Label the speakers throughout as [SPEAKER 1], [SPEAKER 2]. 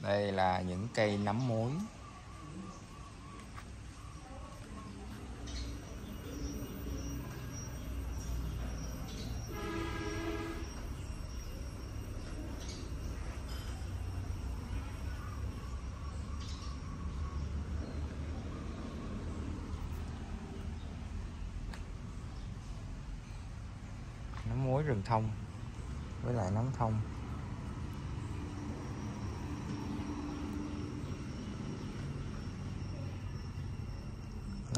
[SPEAKER 1] đây là những cây nấm mối nấm muối rừng thông với lại nấm thông.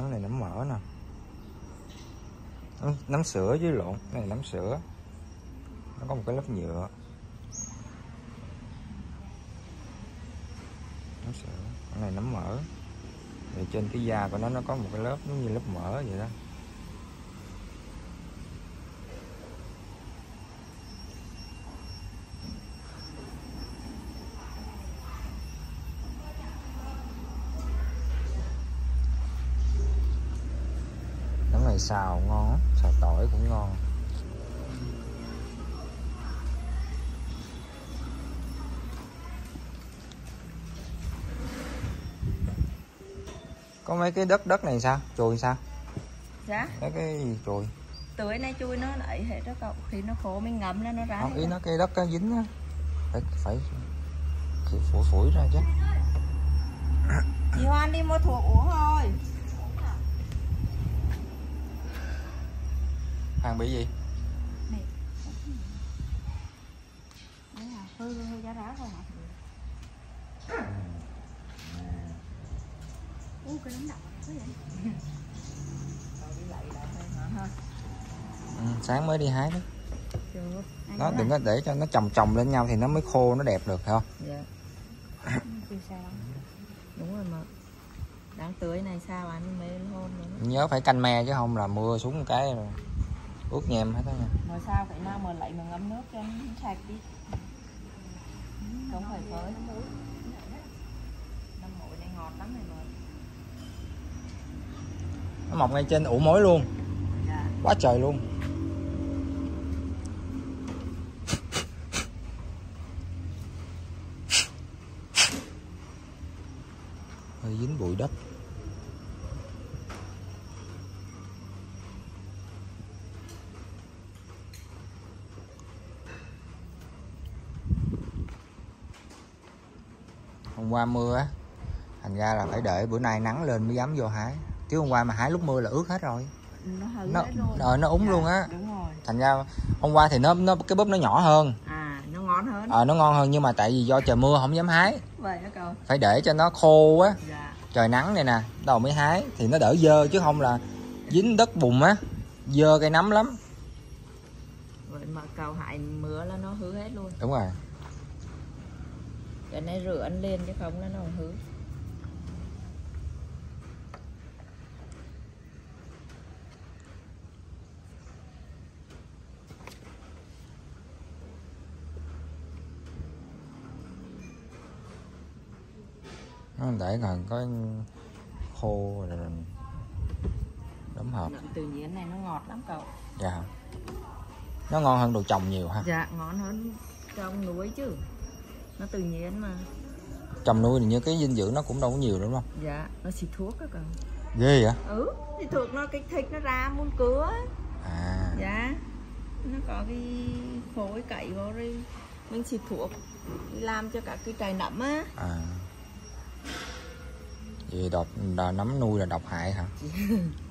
[SPEAKER 1] Nấm này nấm mỡ nè. Nấm, nấm sữa với lộn. Cái này nấm sữa. Nó có một cái lớp nhựa. Nấm sữa. Cái này nấm mỡ. Thì trên cái da của nó nó có một cái lớp giống như lớp mỡ vậy đó. Này xào ngon xào tỏi cũng ngon. Có mấy cái đất đất này sao? Chùi sao?
[SPEAKER 2] Dạ.
[SPEAKER 1] Mấy cái gì chùi?
[SPEAKER 2] Tưới này chui nó lại hết đó cậu khi nó khô mình ngấm lên nó ra
[SPEAKER 1] không ý nó cái đất nó dính á. Phải phải phủi phủi ra chứ.
[SPEAKER 2] Chị Hoan đi mua thuốc uống thôi
[SPEAKER 1] hàng bị gì?
[SPEAKER 2] À, cái quá vậy hả ha
[SPEAKER 1] ừ, sáng mới đi hái đó. Nó đừng có để cho nó chồng chồng lên nhau thì nó mới khô nó đẹp được phải không?
[SPEAKER 2] Dạ. Đúng rồi mà. Đáng tưới này sao anh mấy hôm nữa
[SPEAKER 1] nhớ phải canh me chứ không là mưa xuống một cái rồi ướt nhem hết á nha.
[SPEAKER 2] Mà sao phải nào mà lại mà ngâm nước cho nó sạch đi. Không phải với. Năm mũi này ngọt lắm này mà
[SPEAKER 1] nó mọc ngay trên ủ mối luôn.
[SPEAKER 2] Dạ.
[SPEAKER 1] Quá trời luôn. Hơi dính bụi đất hôm qua mưa á thành ra là phải đợi bữa nay nắng lên mới dám vô hái. Chứ hôm qua mà hái lúc mưa là ướt hết rồi.
[SPEAKER 2] Nó
[SPEAKER 1] nó
[SPEAKER 2] luôn
[SPEAKER 1] rồi. nó úng
[SPEAKER 2] Dạ,
[SPEAKER 1] luôn á. thành ra hôm qua thì nó nó cái búp nó nhỏ hơn.
[SPEAKER 2] À nó ngon hơn.
[SPEAKER 1] Ờ nó ngon hơn nhưng mà tại vì do trời mưa không dám hái.
[SPEAKER 2] Vậy đó cậu?
[SPEAKER 1] Phải để cho nó khô á.
[SPEAKER 2] Dạ.
[SPEAKER 1] Trời nắng này nè đầu mới hái thì nó đỡ dơ chứ không là dính đất bùn á. Dơ cây nấm lắm.
[SPEAKER 2] Vậy mà cậu hại mưa là nó hư hết luôn.
[SPEAKER 1] Đúng rồi
[SPEAKER 2] cái này rửa ăn lên chứ không nó không hư
[SPEAKER 1] nó để còn có khô rồi đóng hộp.
[SPEAKER 2] Nậm tự nhiên này nó ngọt lắm cậu.
[SPEAKER 1] Dạ. Nó ngon hơn đồ trồng nhiều ha.
[SPEAKER 2] Dạ ngon hơn trong núi chứ nó tự nhiên mà.
[SPEAKER 1] Trồng nuôi thì như cái dinh dưỡng nó cũng đâu có nhiều đúng không?
[SPEAKER 2] Dạ nó xịt thuốc á cậu.
[SPEAKER 1] Ghê vậy?
[SPEAKER 2] Ừ thì thuốc nó kích thích nó ra muôn cứa
[SPEAKER 1] à.
[SPEAKER 2] Dạ nó có cái phổi cậy vào rồi mình xịt thuốc làm cho cả cái trái nấm á.
[SPEAKER 1] À. Vậy độc nấm nuôi là độc hại hả